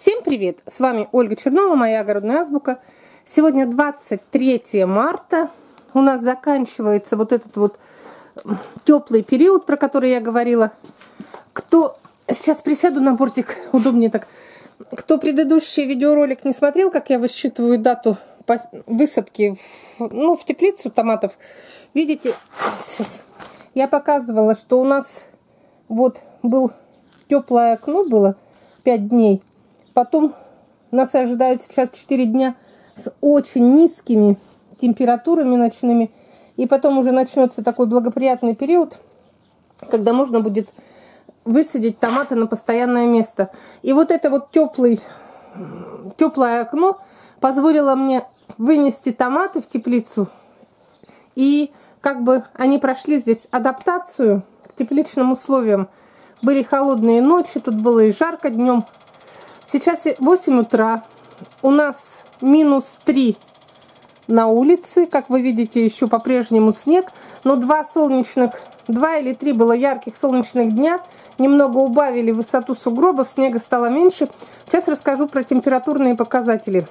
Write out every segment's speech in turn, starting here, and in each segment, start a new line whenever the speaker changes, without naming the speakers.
Всем привет! С вами Ольга Чернова, моя огородная азбука. Сегодня 23 марта. У нас заканчивается вот этот вот теплый период, про который я говорила. Кто... Сейчас присяду на бортик, удобнее так. Кто предыдущий видеоролик не смотрел, как я высчитываю дату высадки ну, в теплицу томатов, видите, сейчас я показывала, что у нас вот был теплое окно было 5 дней. Потом нас ожидают сейчас 4 дня с очень низкими температурами ночными. И потом уже начнется такой благоприятный период, когда можно будет высадить томаты на постоянное место. И вот это вот теплый, теплое окно позволило мне вынести томаты в теплицу. И как бы они прошли здесь адаптацию к тепличным условиям. Были холодные ночи, тут было и жарко днем. Сейчас 8 утра. У нас минус 3 на улице. Как вы видите, еще по-прежнему снег. Но два солнечных, два или три было ярких солнечных дня. Немного убавили высоту сугробов, снега стало меньше. Сейчас расскажу про температурные показатели.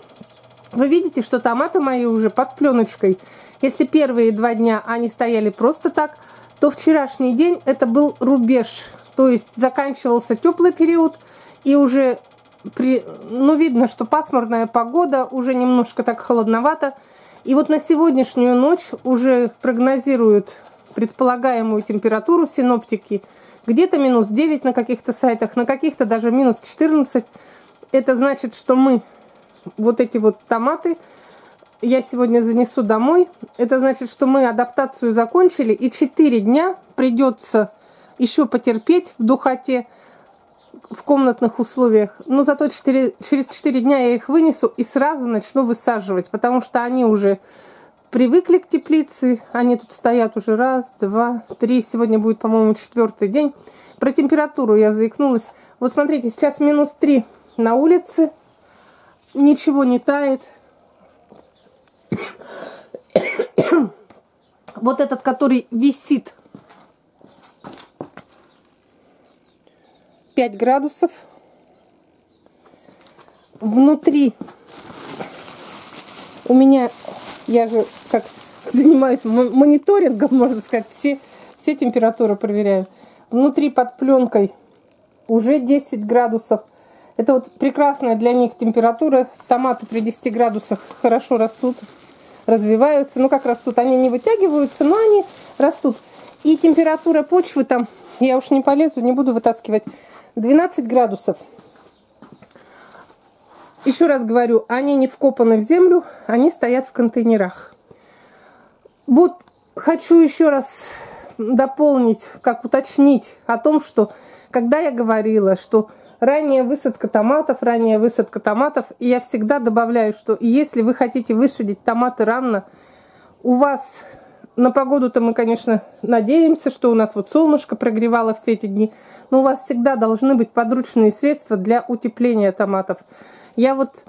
Вы видите, что томаты мои уже под пленочкой. Если первые два дня они стояли просто так, то вчерашний день это был рубеж то есть заканчивался теплый период, и уже при, ну, видно, что пасмурная погода, уже немножко так холодновато. И вот на сегодняшнюю ночь уже прогнозируют предполагаемую температуру синоптики. Где-то минус 9 на каких-то сайтах, на каких-то даже минус 14. Это значит, что мы вот эти вот томаты я сегодня занесу домой. Это значит, что мы адаптацию закончили, и 4 дня придется еще потерпеть в духоте, в комнатных условиях. Но зато 4, через 4 дня я их вынесу и сразу начну высаживать, потому что они уже привыкли к теплице. Они тут стоят уже раз, два, три. Сегодня будет, по-моему, четвертый день. Про температуру я заикнулась. Вот смотрите, сейчас минус 3 на улице. Ничего не тает. Вот этот, который висит 5 градусов. Внутри у меня, я же как занимаюсь мониторингом, можно сказать, все, все температуры проверяю. Внутри под пленкой уже 10 градусов. Это вот прекрасная для них температура. Томаты при 10 градусах хорошо растут, развиваются. Ну как растут? Они не вытягиваются, но они растут. И температура почвы там, я уж не полезу, не буду вытаскивать. 12 градусов. Еще раз говорю, они не вкопаны в землю, они стоят в контейнерах. Вот хочу еще раз дополнить, как уточнить о том, что когда я говорила, что ранняя высадка томатов, ранняя высадка томатов, и я всегда добавляю, что если вы хотите высадить томаты рано, у вас на погоду-то мы, конечно, надеемся, что у нас вот солнышко прогревало все эти дни, но у вас всегда должны быть подручные средства для утепления томатов. Я вот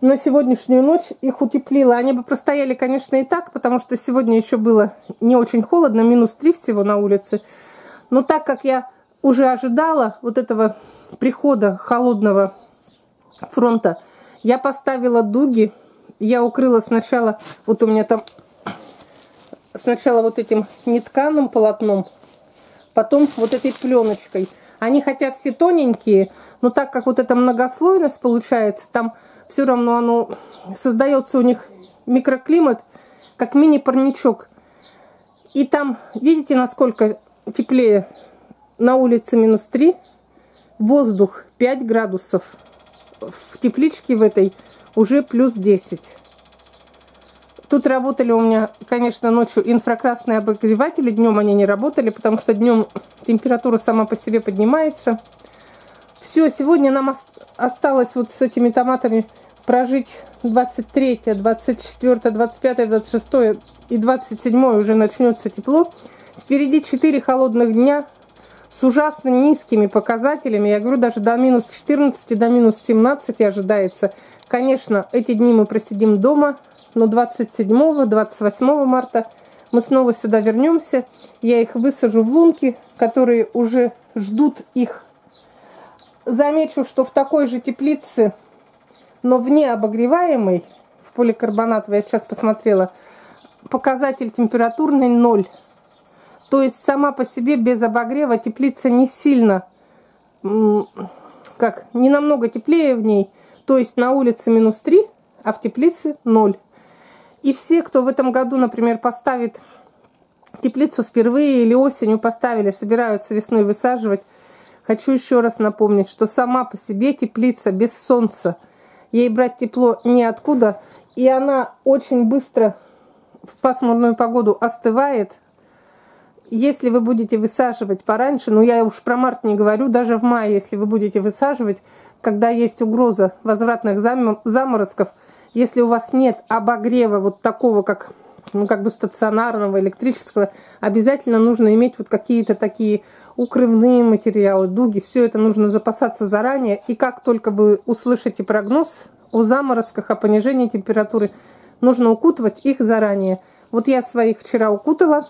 на сегодняшнюю ночь их утеплила. Они бы простояли, конечно, и так, потому что сегодня еще было не очень холодно, минус 3 всего на улице. Но так как я уже ожидала вот этого прихода холодного фронта, я поставила дуги, я укрыла сначала, вот у меня там сначала вот этим нетканым полотном, потом вот этой пленочкой. Они хотя все тоненькие, но так как вот эта многослойность получается, там все равно оно создается у них микроклимат, как мини-парничок. И там, видите, насколько теплее? На улице минус 3, воздух 5 градусов. В тепличке в этой уже плюс 10. Тут работали у меня, конечно, ночью инфракрасные обогреватели. Днем они не работали, потому что днем температура сама по себе поднимается. Все, сегодня нам осталось вот с этими томатами прожить 23, 24, 25, 26 и 27 уже начнется тепло. Впереди 4 холодных дня с ужасно низкими показателями. Я говорю, даже до минус 14, до минус 17 ожидается. Конечно, эти дни мы просидим дома, но 27-28 марта мы снова сюда вернемся. Я их высажу в лунки, которые уже ждут их замечу, что в такой же теплице, но вне обогреваемой, в поликарбонатовой, я сейчас посмотрела, показатель температурный ноль. То есть сама по себе без обогрева теплица не сильно, как, не намного теплее в ней. То есть на улице минус 3, а в теплице 0. И все, кто в этом году, например, поставит теплицу впервые или осенью поставили, собираются весной высаживать, хочу еще раз напомнить, что сама по себе теплица без солнца, ей брать тепло неоткуда, и она очень быстро в пасмурную погоду остывает. Если вы будете высаживать пораньше, ну я уж про март не говорю, даже в мае, если вы будете высаживать, когда есть угроза возвратных заморозков, если у вас нет обогрева вот такого, как ну, как бы стационарного, электрического, обязательно нужно иметь вот какие-то такие укрывные материалы, дуги. Все это нужно запасаться заранее. И как только вы услышите прогноз о заморозках, о понижении температуры, нужно укутывать их заранее. Вот я своих вчера укутала,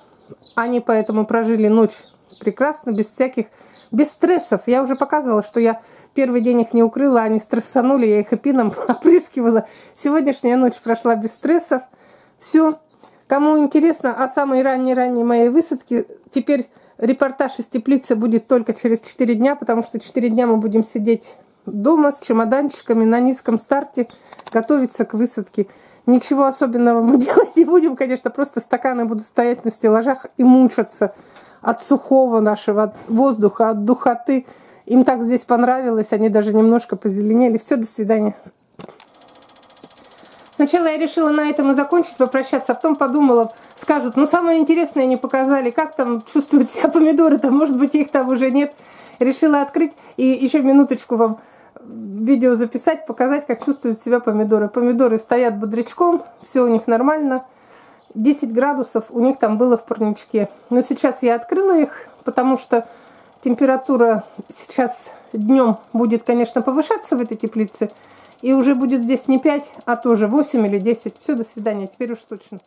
они поэтому прожили ночь прекрасно, без всяких, без стрессов. Я уже показывала, что я первый день их не укрыла, они стрессанули, я их эпином опрыскивала. Сегодняшняя ночь прошла без стрессов. Все. Кому интересно о самой ранней-ранней моей высадке, теперь репортаж из теплицы будет только через 4 дня, потому что 4 дня мы будем сидеть дома с чемоданчиками на низком старте, готовиться к высадке. Ничего особенного мы делать не будем, конечно, просто стаканы будут стоять на стеллажах и мучаться от сухого нашего воздуха, от духоты. Им так здесь понравилось, они даже немножко позеленели. Все, до свидания. Сначала я решила на этом и закончить, попрощаться, а потом подумала, скажут, ну самое интересное не показали, как там чувствуют себя помидоры, там может быть их там уже нет. Решила открыть и еще минуточку вам видео записать, показать, как чувствуют себя помидоры. Помидоры стоят бодрячком, все у них нормально. 10 градусов у них там было в парничке. Но сейчас я открыла их, потому что температура сейчас днем будет, конечно, повышаться в этой теплице. И уже будет здесь не 5, а тоже 8 или 10. Все, до свидания. Теперь уж точно.